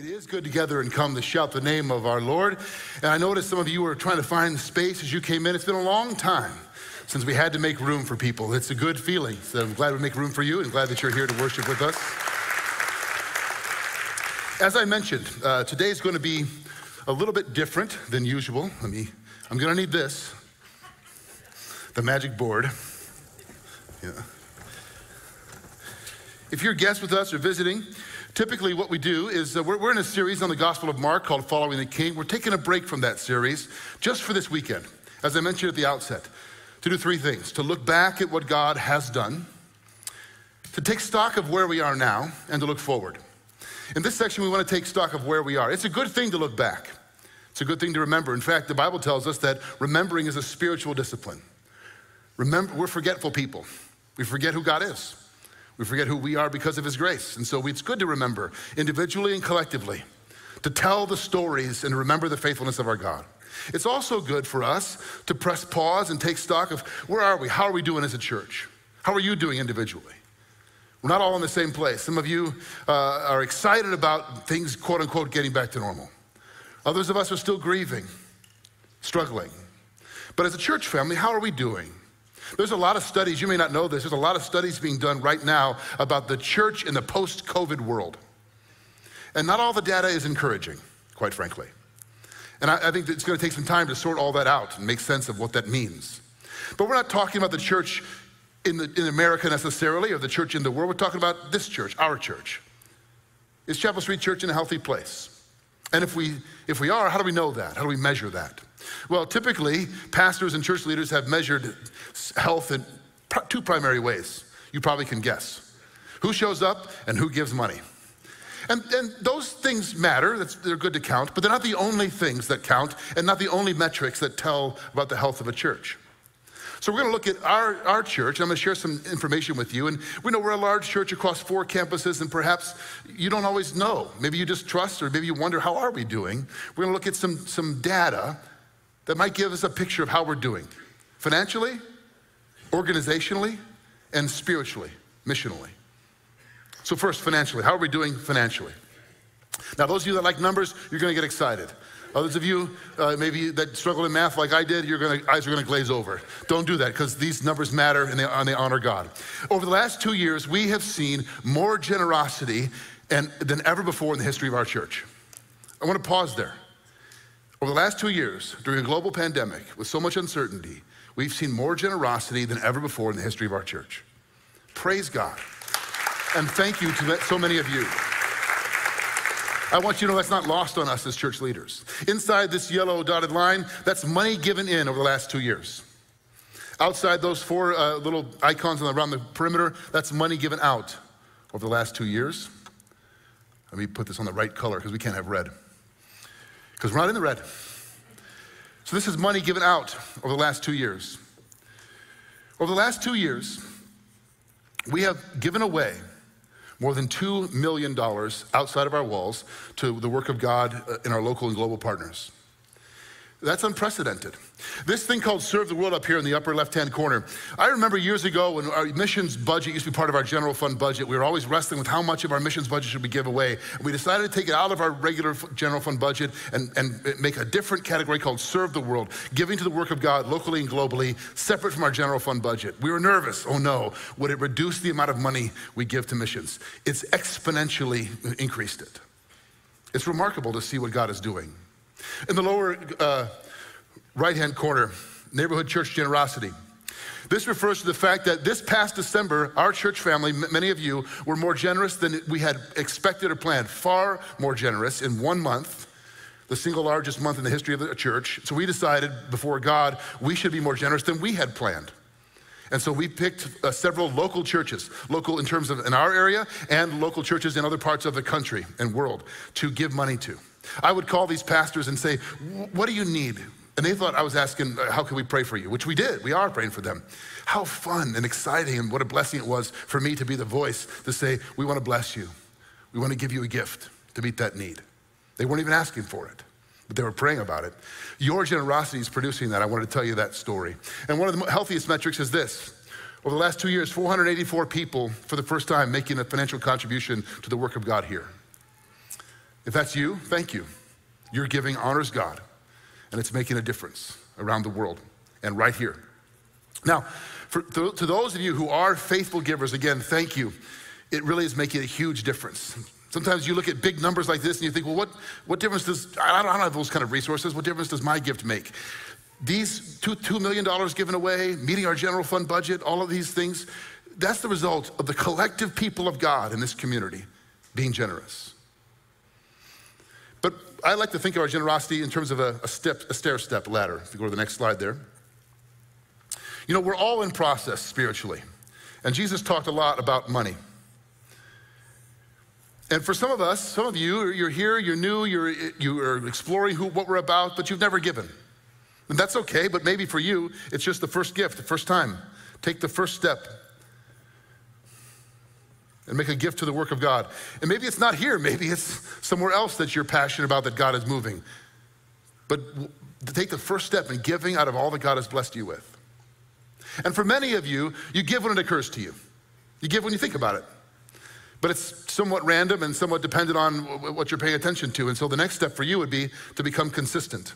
It is good together and come to shout the name of our Lord. And I noticed some of you were trying to find space as you came in. It's been a long time since we had to make room for people. It's a good feeling. So I'm glad we make room for you and glad that you're here to worship with us. As I mentioned, uh, today is going to be a little bit different than usual. Let me, I'm going to need this the magic board. Yeah. If you're a guest with us or visiting, Typically, what we do is uh, we're, we're in a series on the Gospel of Mark called Following the King. We're taking a break from that series just for this weekend, as I mentioned at the outset, to do three things to look back at what God has done, to take stock of where we are now, and to look forward. In this section, we want to take stock of where we are. It's a good thing to look back, it's a good thing to remember. In fact, the Bible tells us that remembering is a spiritual discipline. Remember, we're forgetful people, we forget who God is. We forget who we are because of His grace. And so it's good to remember, individually and collectively, to tell the stories and remember the faithfulness of our God. It's also good for us to press pause and take stock of where are we? How are we doing as a church? How are you doing individually? We're not all in the same place. Some of you uh, are excited about things, quote unquote, getting back to normal. Others of us are still grieving, struggling. But as a church family, how are we doing? There's a lot of studies, you may not know this, there's a lot of studies being done right now about the church in the post COVID world. And not all the data is encouraging, quite frankly. And I, I think it's going to take some time to sort all that out and make sense of what that means. But we're not talking about the church in, the, in America necessarily or the church in the world. We're talking about this church, our church. Is Chapelstreet Church in a healthy place? And if we, if we are, how do we know that? How do we measure that? Well, typically, pastors and church leaders have measured health in two primary ways. You probably can guess who shows up and who gives money. And, and those things matter, That's, they're good to count, but they're not the only things that count and not the only metrics that tell about the health of a church. So we're going to look at our, our church. I'm going to share some information with you. And we know we're a large church across four campuses, and perhaps you don't always know. Maybe you just trust, or maybe you wonder, how are we doing? We're going to look at some, some data that might give us a picture of how we're doing financially, organizationally, and spiritually, missionally. So, first, financially, how are we doing financially? Now, those of you that like numbers, you're going to get excited. Others of you, uh, maybe that struggle in math like I did, your eyes are going to glaze over. Don't do that because these numbers matter and they, and they honor God. Over the last two years, we have seen more generosity and, than ever before in the history of our church. I want to pause there. Over the last two years, during a global pandemic with so much uncertainty, we've seen more generosity than ever before in the history of our church. Praise God. And thank you to so many of you. I want you to know that's not lost on us as church leaders. Inside this yellow dotted line, that's money given in over the last two years. Outside those four uh, little icons around the perimeter, that's money given out over the last two years. Let me put this on the right color because we can't have red because we're not in the red. So this is money given out over the last two years. Over the last two years, we have given away more than $2 million outside of our walls to the work of God uh, in our local and global partners. That's unprecedented. This thing called Serve the World up here in the upper left hand corner. I remember years ago when our missions budget used to be part of our general fund budget, we were always wrestling with how much of our missions budget should we give away. We decided to take it out of our regular general fund budget and, and make a different category called Serve the World, giving to the work of God locally and globally, separate from our general fund budget. We were nervous. Oh no, would it reduce the amount of money we give to missions? It's exponentially increased it. It's remarkable to see what God is doing. In the lower uh, right hand corner, neighborhood church generosity. This refers to the fact that this past December, our church family, many of you, were more generous than we had expected or planned, far more generous in one month, the single largest month in the history of the church. So we decided before God, we should be more generous than we had planned. And so we picked uh, several local churches, local in terms of in our area and local churches in other parts of the country and world to give money to. I would call these pastors and say, What do you need? And they thought I was asking, uh, How can we pray for you? Which we did. We are praying for them. How fun and exciting and what a blessing it was for me to be the voice to say, We want to bless you. We want to give you a gift to meet that need. They weren't even asking for it, but they were praying about it. Your generosity is producing that. I wanted to tell you that story. And one of the healthiest metrics is this. Over the last two years, 484 people for the first time making a financial contribution to the work of God here. If that's you, thank you. Your giving honors God, and it's making a difference around the world and right here. Now, for, to, to those of you who are faithful givers, again, thank you. It really is making a huge difference. Sometimes you look at big numbers like this and you think, well, what, what difference does, I don't have those kind of resources. What difference does my gift make? These two, $2 million given away, meeting our general fund budget, all of these things, that's the result of the collective people of God in this community being generous. I like to think of our generosity in terms of a, a step, a stair step ladder. If you go to the next slide there. You know, we're all in process spiritually. And Jesus talked a lot about money. And for some of us, some of you, you're here, you're new, you're, you are exploring who, what we're about, but you've never given. And that's okay, but maybe for you, it's just the first gift, the first time. Take the first step and make a gift to the work of God. And maybe it's not here, maybe it's somewhere else that you're passionate about that God is moving. But to take the first step in giving out of all that God has blessed you with. And for many of you, you give when it occurs to you. You give when you think about it. But it's somewhat random and somewhat dependent on what you're paying attention to. And so the next step for you would be to become consistent.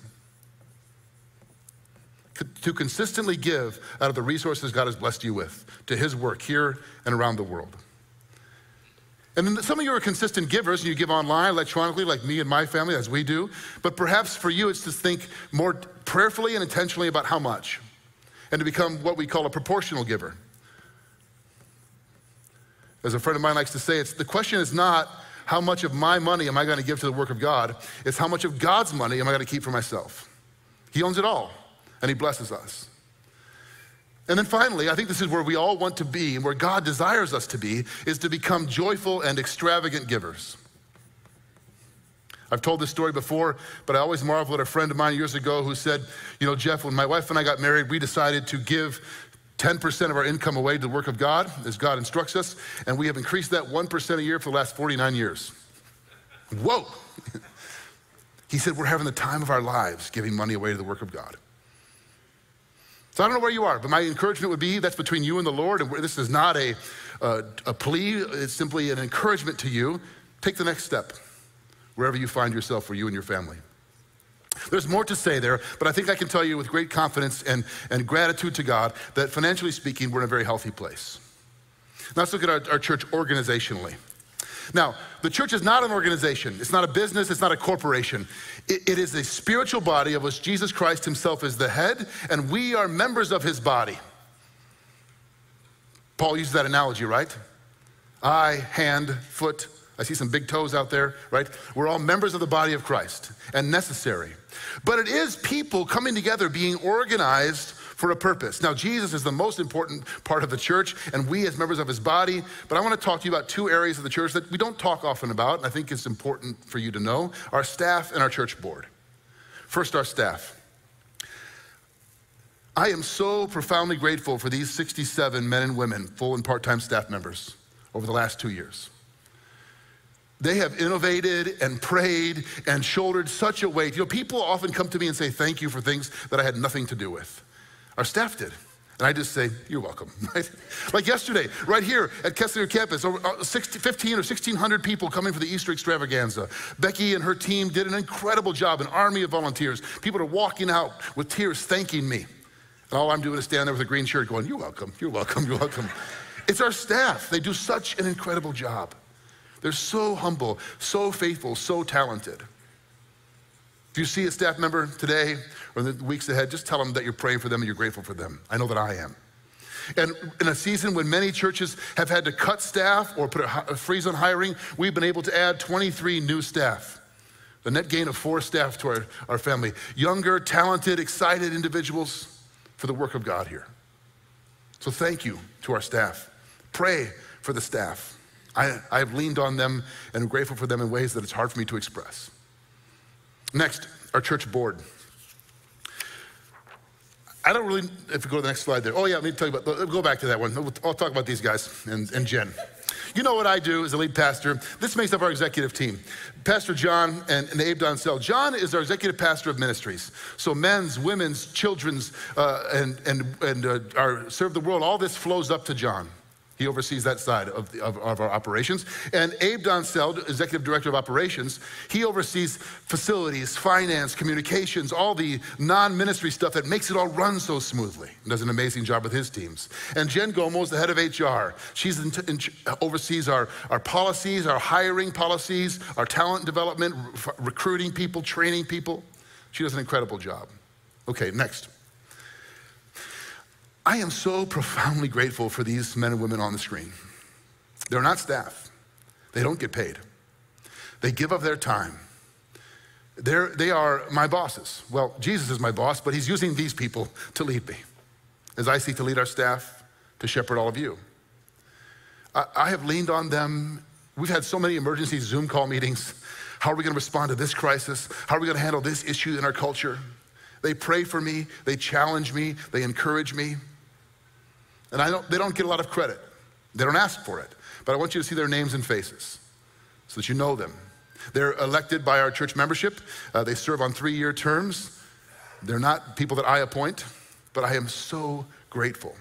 To consistently give out of the resources God has blessed you with to His work here and around the world. And then some of you are consistent givers and you give online, electronically, like me and my family, as we do. But perhaps for you, it's to think more prayerfully and intentionally about how much and to become what we call a proportional giver. As a friend of mine likes to say, it's the question is not how much of my money am I going to give to the work of God, it's how much of God's money am I going to keep for myself. He owns it all, and He blesses us. And then finally, I think this is where we all want to be and where God desires us to be, is to become joyful and extravagant givers. I've told this story before, but I always marvel at a friend of mine years ago who said, You know, Jeff, when my wife and I got married, we decided to give 10% of our income away to the work of God, as God instructs us, and we have increased that 1% a year for the last 49 years. Whoa! he said, We're having the time of our lives giving money away to the work of God. So I don't know where you are, but my encouragement would be that's between you and the Lord. And this is not a, a, a plea, it's simply an encouragement to you. Take the next step wherever you find yourself for you and your family. There's more to say there, but I think I can tell you with great confidence and, and gratitude to God that financially speaking, we're in a very healthy place. Now let's look at our, our church organizationally. Now, the church is not an organization, it's not a business, it's not a corporation. It, it is a spiritual body of which Jesus Christ himself is the head, and we are members of his body. Paul uses that analogy, right? Eye, hand, foot. I see some big toes out there, right? We're all members of the body of Christ and necessary. But it is people coming together, being organized for a purpose. Now, Jesus is the most important part of the church, and we as members of his body. But I want to talk to you about two areas of the church that we don't talk often about, and I think it's important for you to know our staff and our church board. First, our staff. I am so profoundly grateful for these 67 men and women, full and part time staff members, over the last two years. They have innovated and prayed and shouldered such a weight. You know, people often come to me and say, Thank you for things that I had nothing to do with. Our staff did. And I just say, you're welcome? Like yesterday, right here at Keslinger campus, over uh, 15 or 1,600 people coming for the Easter extravaganza. Becky and her team did an incredible job, an army of volunteers. People are walking out with tears thanking me. And all I'm doing is standing there with a green shirt going, you're welcome, you're welcome, you're welcome. it's our staff. They do such an incredible job. They're so humble, so faithful, so talented. If you see a staff member today or in the weeks ahead, just tell them that you're praying for them and you're grateful for them. I know that I am. And in a season when many churches have had to cut staff or put a freeze on hiring, we've been able to add 23 new staff. The net gain of four staff to our, our family. Younger, talented, excited individuals for the work of God here. So thank you to our staff. Pray for the staff. I, I've leaned on them and I'm grateful for them in ways that it's hard for me to express. Next, our church board. I don't really, if we go to the next slide there. Oh, yeah, let me tell you about, go back to that one. I'll talk about these guys and, and Jen. You know what I do as a lead pastor? This makes up our executive team. Pastor John and, and Abe Doncel. John is our executive pastor of ministries. So men's, women's, children's, uh, and, and, and uh, our Serve the World, all this flows up to John. He oversees that side of, the, of, of, our operations. And Abe Doncel, executive director of operations, he oversees facilities, finance, communications, all the non ministry stuff that makes it all run so smoothly. And does an amazing job with his teams. And Jen Gomo is the head of HR. She oversees our, our policies, our hiring policies, our talent development, recruiting people, training people. She does an incredible job. Okay, next. I am so profoundly grateful for these men and women on the screen. They're not staff, they don't get paid. They give up their time. They're, they are my bosses. Well, Jesus is my boss, but he's using these people to lead me as I seek to lead our staff to shepherd all of you. I, I have leaned on them. We've had so many emergency Zoom call meetings. How are we going to respond to this crisis? How are we going to handle this issue in our culture? They pray for me, they challenge me, they encourage me. And I don't, they don't get a lot of credit. They don't ask for it. But I want you to see their names and faces so that you know them. They're elected by our church membership. Uh, they serve on three year terms. They're not people that I appoint, but I am so grateful.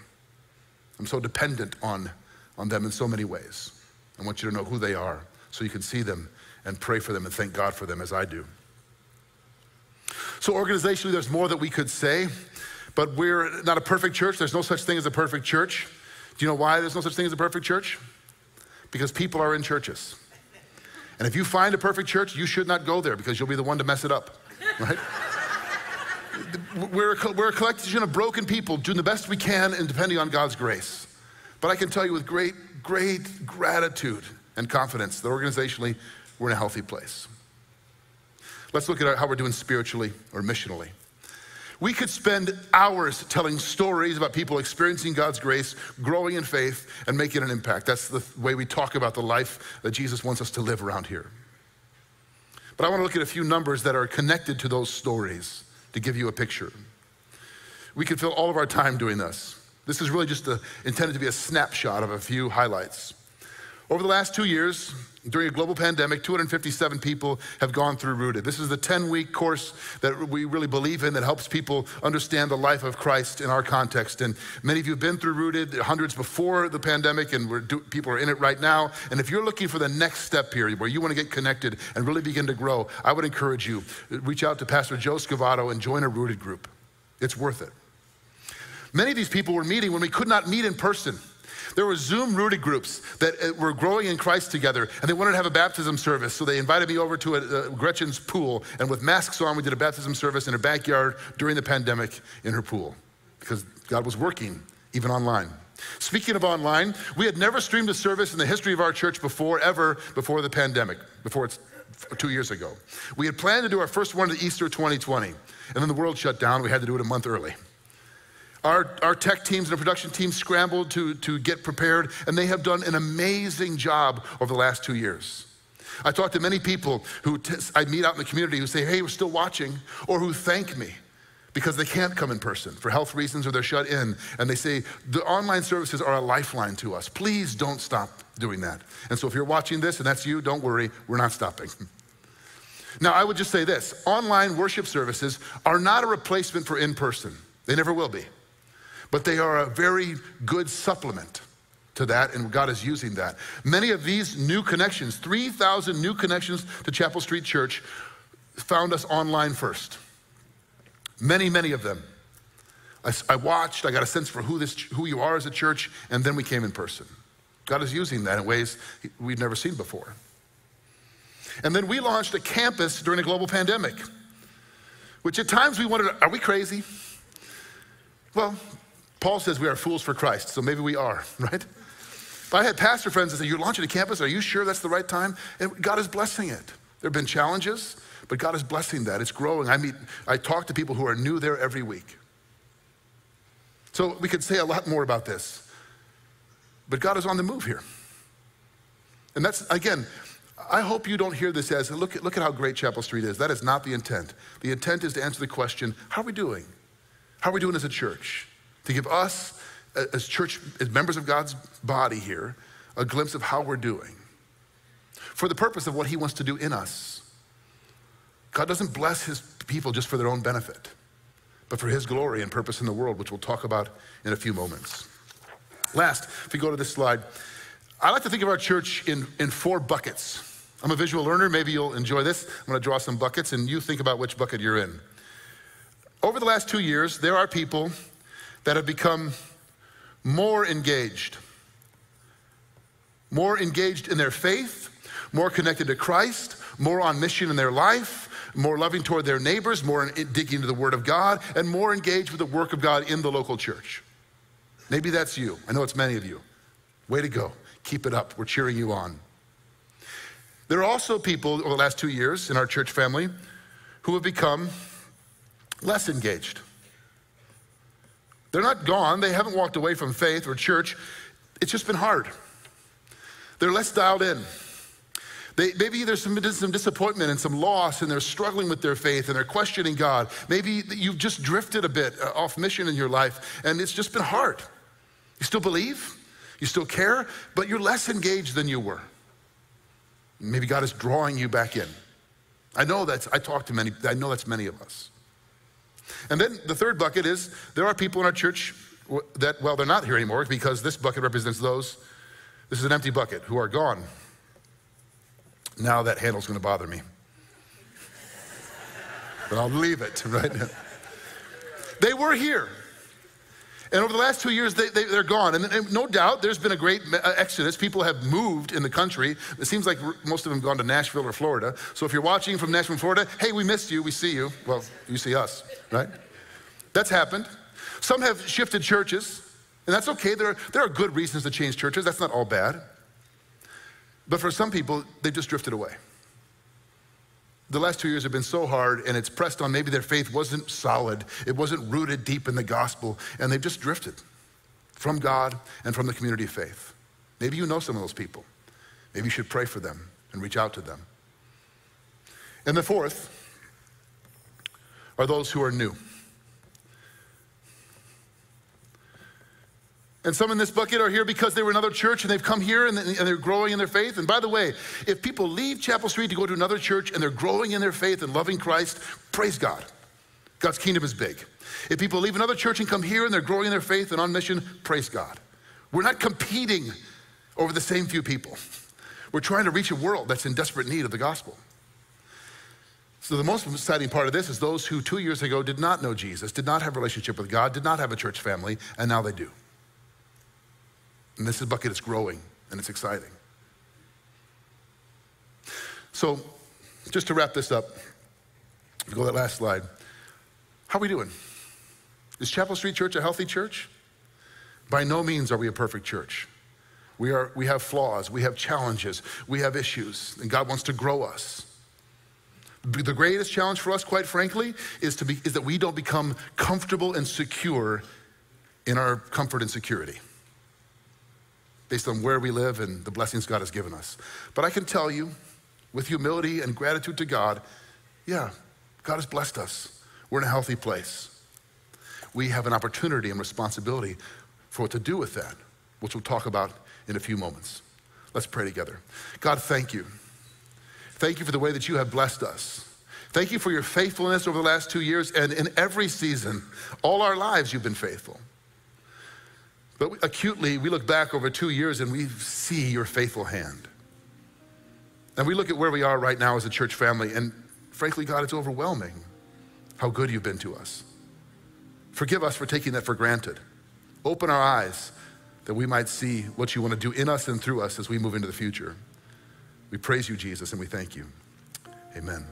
I'm so dependent on, on them in so many ways. I want you to know who they are so you can see them and pray for them and thank God for them as I do. So, organizationally, there's more that we could say. But we're not a perfect church. There's no such thing as a perfect church. Do you know why there's no such thing as a perfect church? Because people are in churches. And if you find a perfect church, you should not go there because you'll be the one to mess it up, right? we're, a, we're a collection of broken people doing the best we can and depending on God's grace. But I can tell you with great, great gratitude and confidence that organizationally, we're in a healthy place. Let's look at how we're doing spiritually or missionally. We could spend hours telling stories about people experiencing God's grace, growing in faith, and making an impact. That's the way we talk about the life that Jesus wants us to live around here. But I want to look at a few numbers that are connected to those stories to give you a picture. We could fill all of our time doing this. This is really just a, intended to be a snapshot of a few highlights. Over the last two years, during a global pandemic, 257 people have gone through Rooted. This is the 10 week course that we really believe in that helps people understand the life of Christ in our context. And many of you have been through Rooted, hundreds before the pandemic, and do, people are in it right now. And if you're looking for the next step here where you want to get connected and really begin to grow, I would encourage you reach out to Pastor Joe Scavato and join a Rooted group. It's worth it. Many of these people were meeting when we could not meet in person. There were Zoom rooted groups that uh, were growing in Christ together, and they wanted to have a baptism service. So they invited me over to a, a Gretchen's pool, and with masks on, we did a baptism service in her backyard during the pandemic in her pool because God was working even online. Speaking of online, we had never streamed a service in the history of our church before, ever before the pandemic, before it's two years ago. We had planned to do our first one at Easter 2020, and then the world shut down. We had to do it a month early. Our, our tech teams and our production teams scrambled to, to get prepared, and they have done an amazing job over the last two years. I talk to many people who I meet out in the community who say, hey, we're still watching, or who thank me because they can't come in person for health reasons or they're shut in. And they say, the online services are a lifeline to us. Please don't stop doing that. And so if you're watching this and that's you, don't worry, we're not stopping. Now, I would just say this online worship services are not a replacement for in person, they never will be but they are a very good supplement to that, and God is using that. Many of these new connections, 3,000 new connections to Chapelstreet Church, found us online first. Many, many of them. I, I, watched, I got a sense for who, this, who you are as a church, and then we came in person. God is using that in ways we've never seen before. And then we launched a campus during a global pandemic, which at times we wondered, are we crazy? Well, Paul says we are fools for Christ, so maybe we are, right? But I had pastor friends that say, You're launching a campus, are you sure that's the right time? And God is blessing it. There have been challenges, but God is blessing that. It's growing. I meet, I talk to people who are new there every week. So we could say a lot more about this. But God is on the move here. And that's, again, I hope you don't hear this as look at, look at how great Chapelstreet is. That is not the intent. The intent is to answer the question how are we doing? How are we doing as a church? To give us, as church, as members of God's body here, a glimpse of how we're doing for the purpose of what He wants to do in us. God doesn't bless His people just for their own benefit, but for His glory and purpose in the world, which we'll talk about in a few moments. Last, if we go to this slide, I like to think of our church in, in four buckets. I'm a visual learner. Maybe you'll enjoy this. I'm going to draw some buckets, and you think about which bucket you're in. Over the last two years, there are people that have become more engaged, more engaged in their faith, more connected to Christ, more on mission in their life, more loving toward their neighbors, more digging into the Word of God, and more engaged with the work of God in the local church. Maybe that's you. I know it's many of you. Way to go. Keep it up. We're cheering you on. There are also people over the last two years in our church family who have become less engaged. They're not gone, they haven't walked away from faith or church. It's just been hard. They're less dialed in. They, maybe there's some, some disappointment and some loss, and they're struggling with their faith and they're questioning God. Maybe you've just drifted a bit uh, off mission in your life, and it's just been hard. You still believe, you still care, but you're less engaged than you were. Maybe God is drawing you back in. I know that's, I talk to many, I know that's many of us. And then the third bucket is there are people in our church that, well, they're not here anymore because this bucket represents those, this is an empty bucket, who are gone. Now that handle's going to bother me. But I'll leave it right now. They were here. And over the last two years, they, they, are gone. And, and, no doubt there's been a great uh, exodus. People have moved in the country. It seems like most of them gone to Nashville or Florida. So if you're watching from Nashville, Florida, hey, we missed you. We see you. Well, you see us, right? That's happened. Some have shifted churches, and that's okay. There are, there are good reasons to change churches. That's not all bad. But for some people, they've just drifted away. The last two years have been so hard, and it's pressed on maybe their faith wasn't solid, it wasn't rooted deep in the gospel, and they've just drifted from God and from the community of faith. Maybe you know some of those people. Maybe you should pray for them and reach out to them. And the fourth are those who are new. And some in this bucket are here because they were another church and they've come here and they're growing in their faith. And by the way, if people leave Chapelstreet to go to another church and they're growing in their faith and loving Christ, praise God. God's kingdom is big. If people leave another church and come here and they're growing in their faith and on mission, praise God. We're not competing over the same few people. We're trying to reach a world that's in desperate need of the gospel. So the most exciting part of this is those who two years ago did not know Jesus, did not have a relationship with God, did not have a church family, and now they do. And this is bucket is growing and it's exciting. So, just to wrap this up, go to that last slide. How are we doing? Is Chapelstreet Church a healthy church? By no means are we a perfect church. We, are, we have flaws, we have challenges, we have issues, and God wants to grow us. The greatest challenge for us, quite frankly, is, to be, is that we don't become comfortable and secure in our comfort and security based on where we live and the blessings God has given us. But I can tell you, with humility and gratitude to God, yeah, God has blessed us. We're in a healthy place. We have an opportunity and responsibility for what to do with that, which we'll talk about in a few moments. Let's pray together. God, thank you. Thank you for the way that you have blessed us. Thank you for your faithfulness over the last two years and in every season. All our lives, you've been faithful. But acutely, we look back over two years and we see your faithful hand. And we look at where we are right now as a church family, and frankly, God, it's overwhelming how good you've been to us. Forgive us for taking that for granted. Open our eyes that we might see what you want to do in us and through us as we move into the future. We praise you, Jesus, and we thank you. Amen.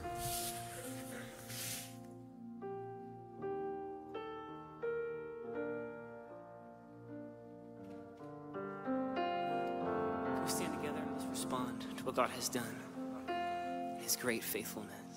What God has done, His great faithfulness.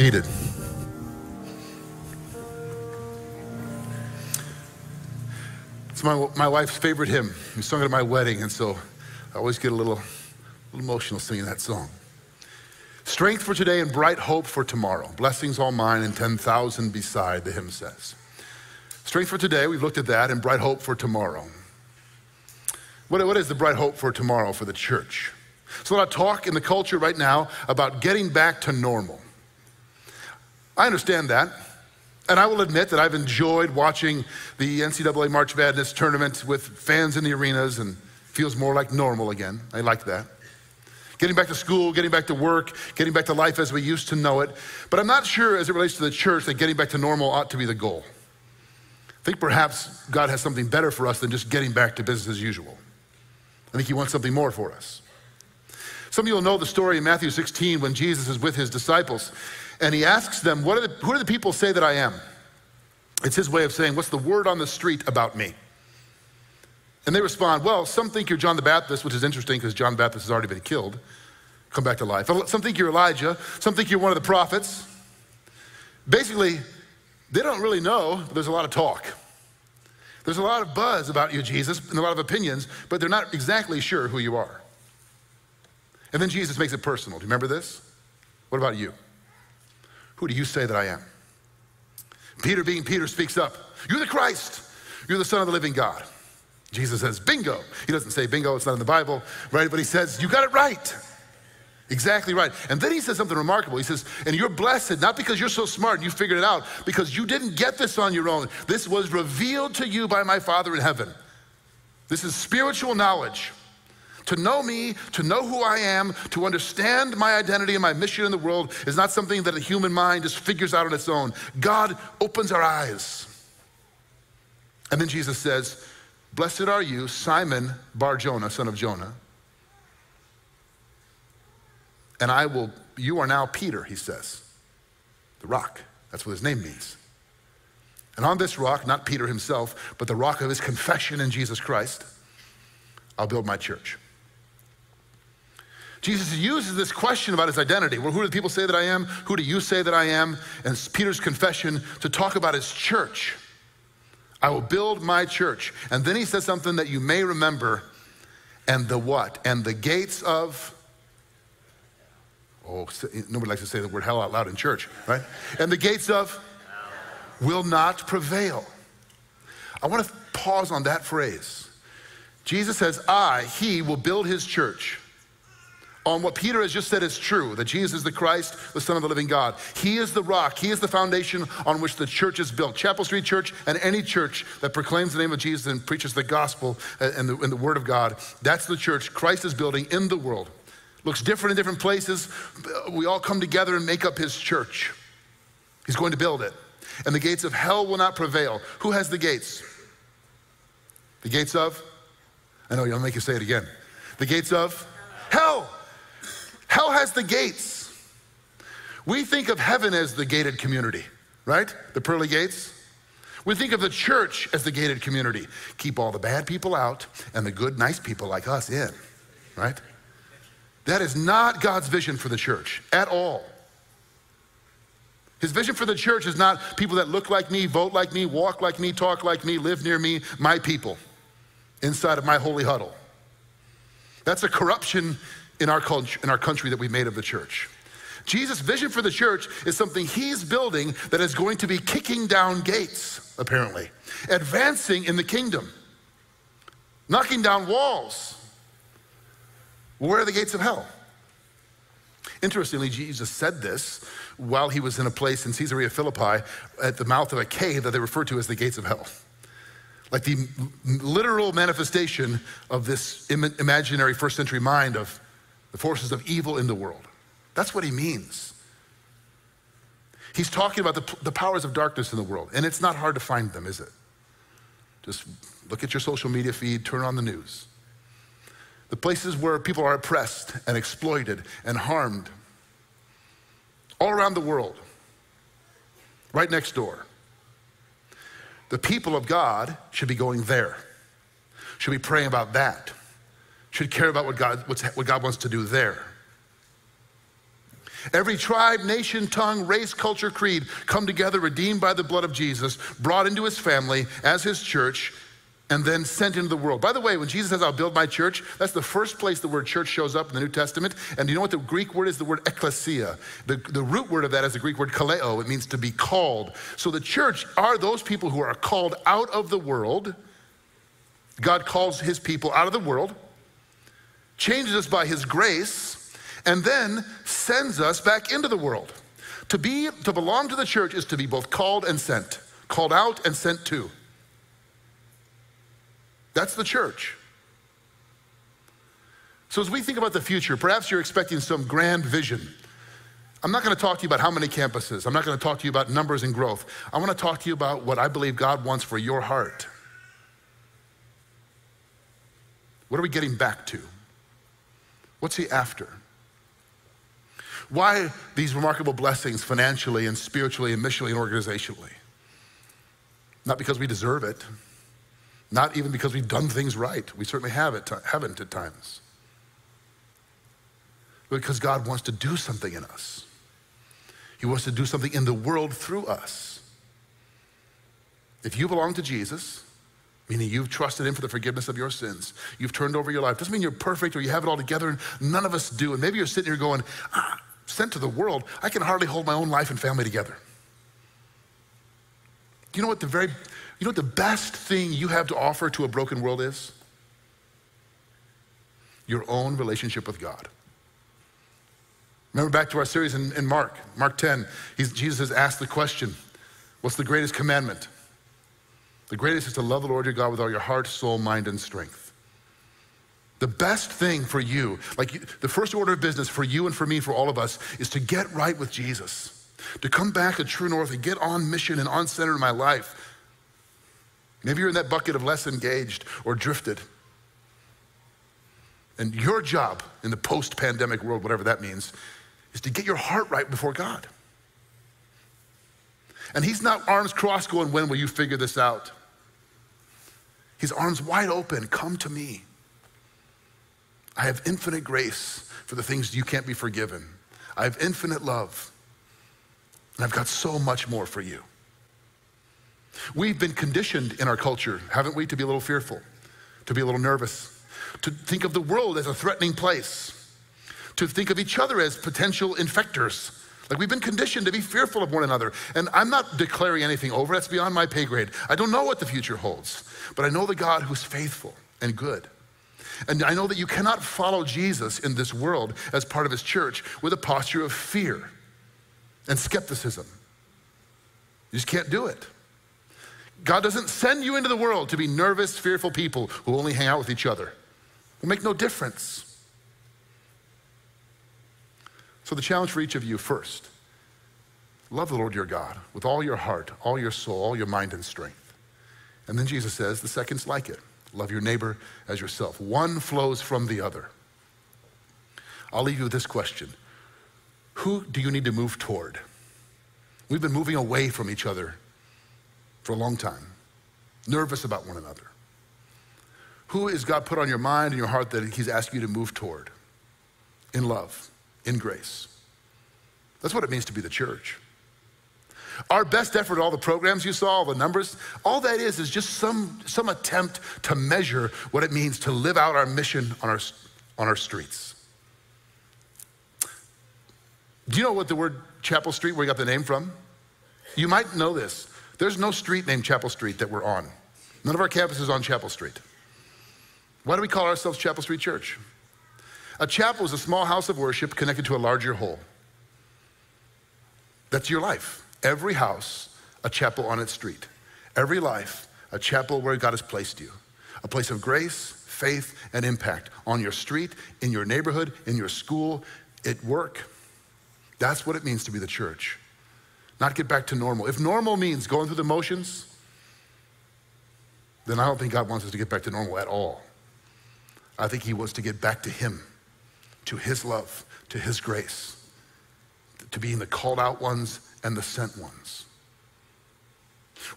Seated. It's my, my wife's favorite hymn. We sung it at my wedding, and so I always get a little, a little emotional singing that song. Strength for today and bright hope for tomorrow. Blessings all mine and 10,000 beside, the hymn says. Strength for today, we've looked at that, and bright hope for tomorrow. What, what is the bright hope for tomorrow for the church? There's a lot of talk in the culture right now about getting back to normal. I understand that. And I will admit that I've enjoyed watching the NCAA March Madness tournament with fans in the arenas and feels more like normal again. I like that. Getting back to school, getting back to work, getting back to life as we used to know it. But I'm not sure as it relates to the church that getting back to normal ought to be the goal. I think perhaps God has something better for us than just getting back to business as usual. I think He wants something more for us. Some of you will know the story in Matthew 16 when Jesus is with His disciples and he asks them, what are the, Who do the people say that I am? It's his way of saying, What's the word on the street about me? And they respond, Well, some think you're John the Baptist, which is interesting because John the Baptist has already been killed, come back to life. Some think you're Elijah, some think you're one of the prophets. Basically, they don't really know, but there's a lot of talk. There's a lot of buzz about you, Jesus, and a lot of opinions, but they're not exactly sure who you are. And then Jesus makes it personal. Do you remember this? What about you? Who do you say that I am? Peter, being Peter, speaks up You're the Christ. You're the Son of the living God. Jesus says, Bingo. He doesn't say bingo, it's not in the Bible, right? But he says, You got it right. Exactly right. And then he says something remarkable. He says, And you're blessed, not because you're so smart and you figured it out, because you didn't get this on your own. This was revealed to you by my Father in heaven. This is spiritual knowledge. To know me, to know who I am, to understand my identity and my mission in the world is not something that a human mind just figures out on its own. God opens our eyes. And then Jesus says, Blessed are you, Simon Bar Jonah, son of Jonah. And I will, you are now Peter, he says. The rock. That's what his name means. And on this rock, not Peter himself, but the rock of his confession in Jesus Christ, I'll build my church. Jesus uses this question about his identity. Well, who do the people say that I am? Who do you say that I am? And Peter's confession to talk about his church. I will build my church. And then he says something that you may remember. And the what? And the gates of. Oh, nobody likes to say the word hell out loud in church, right? And the gates of will not prevail. I want to pause on that phrase. Jesus says, I, he will build his church on what Peter has just said is true that Jesus is the Christ, the Son of the living God. He is the rock, He is the foundation on which the church is built. Chapelstreet Church and any church that proclaims the name of Jesus and preaches the gospel uh, and the, and the Word of God, that's the church Christ is building in the world. Looks different in different places. Uh, we all come together and make up His church. He's going to build it. And the gates of hell will not prevail. Who has the gates? The gates of? I know, I'll make you say it again. The gates of hell. Hell has the gates. We think of heaven as the gated community, right? The pearly gates. We think of the church as the gated community. Keep all the bad people out and the good, nice people like us in, right? That is not God's vision for the church at all. His vision for the church is not people that look like me, vote like me, walk like me, talk like me, live near me, my people inside of my holy huddle. That's a corruption in our, culture, in our country that we've made of the church. Jesus' vision for the church is something he's building that is going to be kicking down gates, apparently, advancing in the kingdom, knocking down walls. Where are the gates of hell? Interestingly, Jesus said this while he was in a place in Caesarea Philippi at the mouth of a cave that they refer to as the gates of hell. Like the literal manifestation of this imaginary first century mind of the forces of evil in the world. That's what he means. He's talking about the, the powers of darkness in the world, and it's not hard to find them, is it? Just look at your social media feed, turn on the news. The places where people are oppressed and exploited and harmed, all around the world, right next door. The people of God should be going there, should be praying about that should care about what God, what God wants to do there. Every tribe, nation, tongue, race, culture, creed come together, redeemed by the blood of Jesus, brought into his family as his church, and then sent into the world. By the way, when Jesus says, I'll build my church, that's the first place the word church shows up in the New Testament. And do you know what the Greek word is? The word ecclesia. The, the root word of that is the Greek word kaleo. It means to be called. So the church are those people who are called out of the world. God calls his people out of the world, changes us by his grace, and then sends us back into the world. To be to belong to the church is to be both called and sent, called out and sent to. That's the church. So, as we think about the future, perhaps you're expecting some grand vision. I'm not going to talk to you about how many campuses. I'm not going to talk to you about numbers and growth. I want to talk to you about what I believe God wants for your heart. What are we getting back to? What's He after? Why these remarkable blessings financially and spiritually and missionally and organizationally? Not because we deserve it. Not even because we've done things right. We certainly have it, haven't at times. But because God wants to do something in us. He wants to do something in the world through us. If you belong to Jesus, meaning you've trusted Him for the forgiveness of your sins, you've turned over your life, doesn't mean you're perfect or you have it all together, and none of us do. And maybe you're sitting here going, ah, sent to the world, I can hardly hold my own life and family together. Do you know what the very you know what the best thing you have to offer to a broken world is? Your own relationship with God. Remember back to our series in, in Mark, Mark 10, Jesus has asked the question What's the greatest commandment? The greatest is to love the Lord your God with all your heart, soul, mind, and strength. The best thing for you, like the first order of business for you and for me, for all of us, is to get right with Jesus, to come back to true north and get on mission and on center in my life Maybe you're in that bucket of less engaged or drifted. And your job in the post pandemic world, whatever that means, is to get your heart right before God. And He's not arms crossed going, When will you figure this out? His arms wide open, come to me. I have infinite grace for the things you can't be forgiven. I have infinite love. And I've got so much more for you. We've been conditioned in our culture, haven't we, to be a little fearful, to be a little nervous, to think of the world as a threatening place, to think of each other as potential infectors. Like we've been conditioned to be fearful of one another. And I'm not declaring anything over, that's beyond my pay grade. I don't know what the future holds, but I know the God who's faithful and good. And I know that you cannot follow Jesus in this world as part of his church with a posture of fear and skepticism. You just can't do it. God doesn't send you into the world to be nervous, fearful people who only hang out with each other. It will make no difference. So, the challenge for each of you first love the Lord your God with all your heart, all your soul, all your mind and strength. And then Jesus says, the second's like it love your neighbor as yourself. One flows from the other. I'll leave you with this question Who do you need to move toward? We've been moving away from each other for a long time, nervous about one another. Who is God put on your mind and your heart that He's asking you to move toward? In love, in grace. That's what it means to be the church. Our best effort, all the programs you saw, all the numbers, all that is is just some, some attempt to measure what it means to live out our mission on our, on our streets. Do you know what the word Chapelstreet, where we got the name from? You might know this. There's no street named Chapel Street that we're on. None of our campuses on Chapel Street. Why do we call ourselves Chapelstreet Church? A chapel is a small house of worship connected to a larger whole. That's your life. Every house, a chapel on its street. Every life, a chapel where God has placed you. A place of grace, faith, and impact on your street, in your neighborhood, in your school, at work. That's what it means to be the church not get back to normal. If normal means going through the motions, then I don't think God wants us to get back to normal at all. I think He wants to get back to Him, to His love, to His grace, to being the called out ones and the sent ones.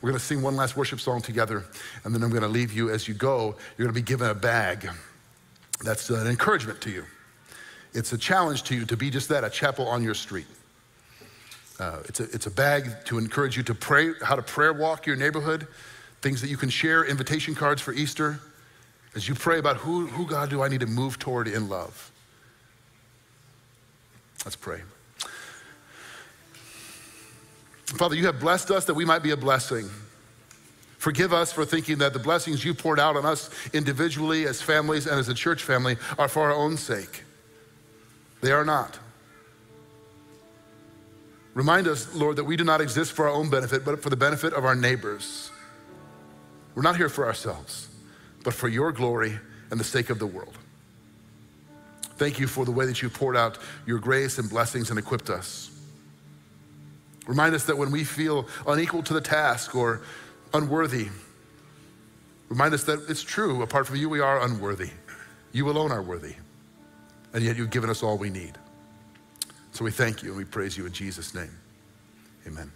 We're going to sing one last worship song together, and then I'm going to leave you as you go. You're going to be given a bag that's an encouragement to you. it's a challenge to you to be just that a chapel on your street. Uh, it's, a, it's a bag to encourage you to pray, how to prayer walk your neighborhood, things that you can share, invitation cards for Easter, as you pray about who, who God do I need to move toward in love. Let's pray. Father, you have blessed us that we might be a blessing. Forgive us for thinking that the blessings you poured out on us individually, as families, and as a church family are for our own sake. They are not. Remind us, Lord, that we do not exist for our own benefit, but for the benefit of our neighbors. We're not here for ourselves, but for your glory and the sake of the world. Thank you for the way that you poured out your grace and blessings and equipped us. Remind us that when we feel unequal to the task or unworthy, remind us that it's true, apart from you, we are unworthy. You alone are worthy. And yet you've given us all we need. So we thank you and we praise you in Jesus' name. Amen.